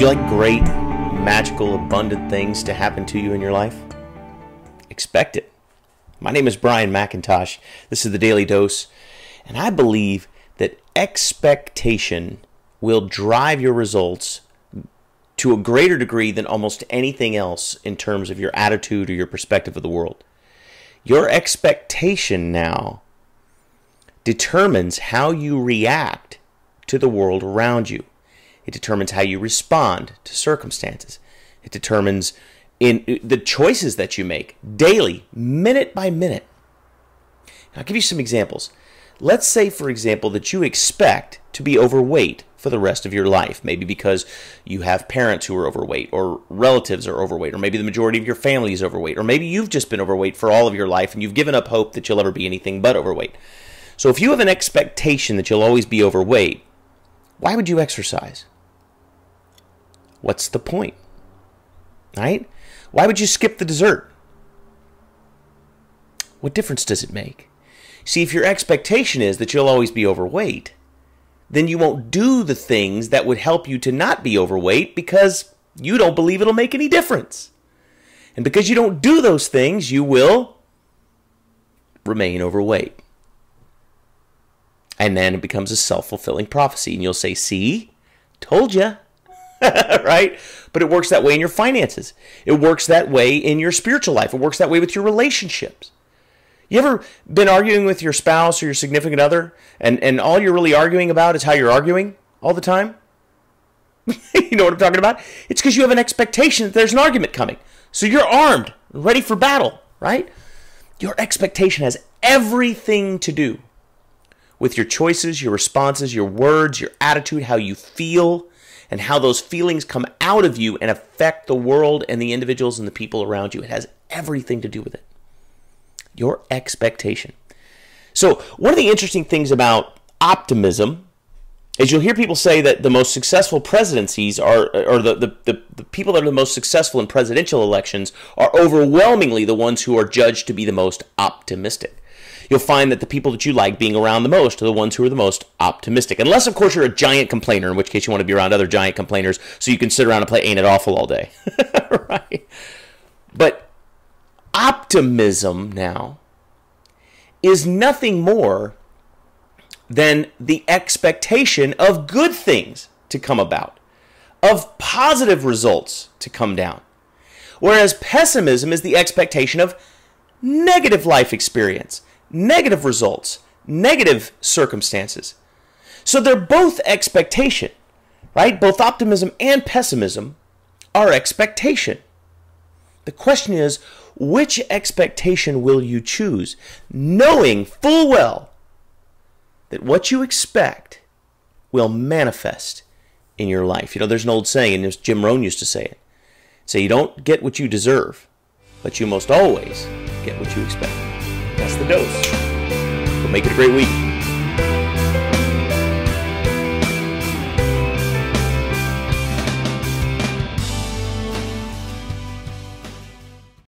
You like great, magical, abundant things to happen to you in your life? Expect it. My name is Brian McIntosh. This is the Daily Dose, and I believe that expectation will drive your results to a greater degree than almost anything else in terms of your attitude or your perspective of the world. Your expectation now determines how you react to the world around you. It determines how you respond to circumstances. It determines in the choices that you make daily, minute by minute. I'll give you some examples. Let's say, for example, that you expect to be overweight for the rest of your life. Maybe because you have parents who are overweight, or relatives are overweight, or maybe the majority of your family is overweight, or maybe you've just been overweight for all of your life and you've given up hope that you'll ever be anything but overweight. So if you have an expectation that you'll always be overweight, why would you exercise? What's the point? Right? Why would you skip the dessert? What difference does it make? See, if your expectation is that you'll always be overweight, then you won't do the things that would help you to not be overweight because you don't believe it'll make any difference. And because you don't do those things, you will remain overweight. And then it becomes a self fulfilling prophecy. And you'll say, See, told you. right? But it works that way in your finances. It works that way in your spiritual life. It works that way with your relationships. You ever been arguing with your spouse or your significant other, and, and all you're really arguing about is how you're arguing all the time? you know what I'm talking about? It's because you have an expectation that there's an argument coming. So you're armed, ready for battle, right? Your expectation has everything to do with your choices, your responses, your words, your attitude, how you feel, and how those feelings come out of you and affect the world and the individuals and the people around you. It has everything to do with it. Your expectation. So, one of the interesting things about optimism is you'll hear people say that the most successful presidencies are, or the, the, the, the, people that are the most successful in presidential elections are overwhelmingly the ones who are judged to be the most optimistic you'll find that the people that you like being around the most are the ones who are the most optimistic. Unless, of course, you're a giant complainer, in which case you want to be around other giant complainers so you can sit around and play Ain't It Awful all day. right? But optimism now is nothing more than the expectation of good things to come about, of positive results to come down. Whereas pessimism is the expectation of negative life experience negative results, negative circumstances. So they're both expectation, right? Both optimism and pessimism are expectation. The question is, which expectation will you choose, knowing full well that what you expect will manifest in your life? You know, there's an old saying, and Jim Rohn used to say it. Say, you don't get what you deserve, but you most always get what you expect. That's the dose. Go make it a great week.